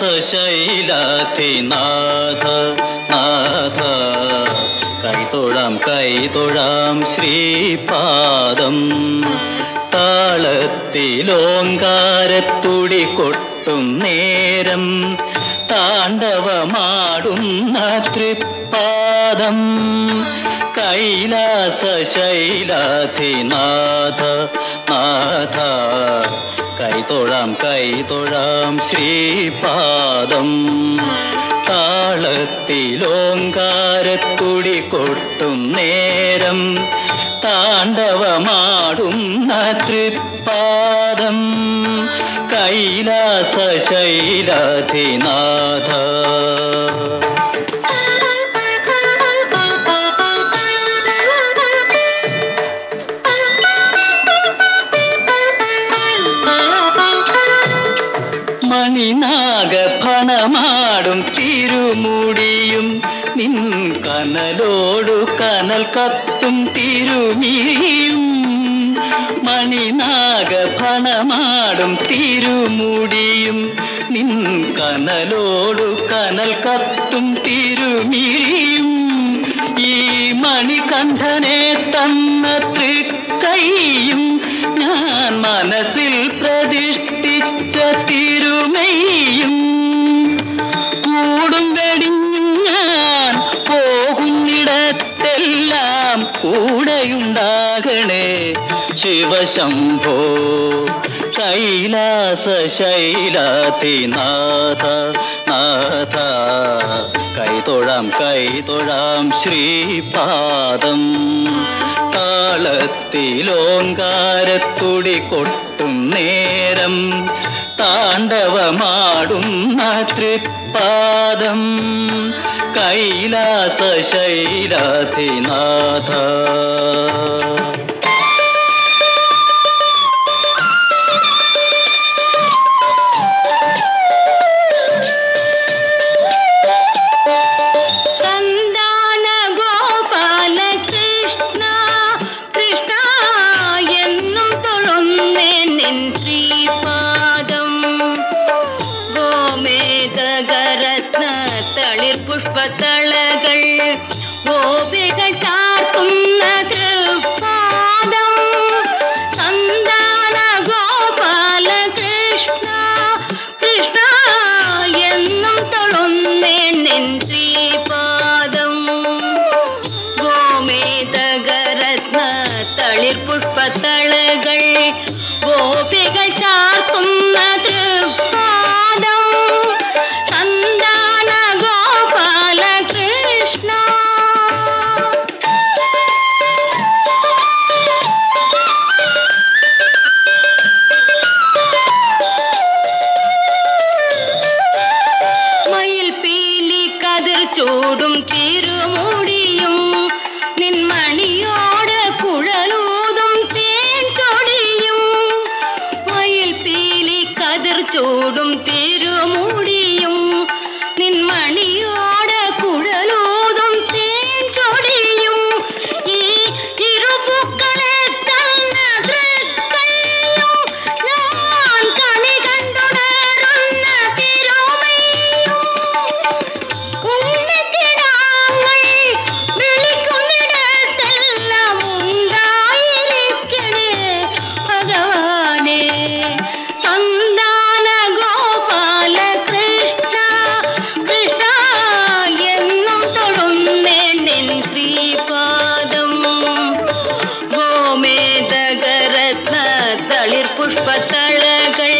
കൈലാസശൈലാധിനാഥ നാഥ. കൈതൊഴാം കൈതൊഴാം ശ്രീപാദം. താളത്തിലോങ്കാരത്തുടി കൊട്ടും നേരം താണ്ഡവമാടുന്ന തൃപ്പാദം കൈലാസ കൈലാസശൈലാധിനാഥ നാഥ. കൈതൊഴാം കൈതൊഴാം ശ്രീപാദം. താളത്തിലോങ്കാരത്തുടി കൊട്ടും നേരം താണ്ഡവമാടുന്ന തൃപ്പാദം. കൈലാസശൈലാധിനാഥ മണിനാഗഫണമാടും തിരുമുടിയും. നിൻ കനലോടു കനൽ കത്തും തിരുമിഴിയും. മണിനാഗഫണമാടും തിരുമുടിയും. നിൻ കനലോടു കനൽ കത്തും തിരുമിഴിയും. ഈ മണികണ്ഠനെ തന്ന തൃക്കൈയും ഞാൻ മനസ്സിൽ പ്രതിഷ്ഠിച്ച ശിവശംഭോ കൈലാസ ശൈലാതിനാഥ നാഥ. കൈതൊഴാം കൈതൊഴാം ശ്രീപാദം. താളത്തിലോങ്കാരത്തുടി കൊട്ടും നേരം. താണ്ഡവമാടുന്ന തൃപ്പാദം കൈലാസ ശൈലാധിനാഥ தவத்தளகள் ஓவிகள் சார்த்துன்னது பாதம் சந்தான கோபால கிருஷ்ணா கிருஷ்ணா என்னும் தொழுந்தேன் நின் ஸ்ரீபாதம். கோமேதகரத்ன தளிர் புஷ்பத்தளகள் கோபி ചൂടും തിരുമൂ தளிர் புஷ்பத்தளகள்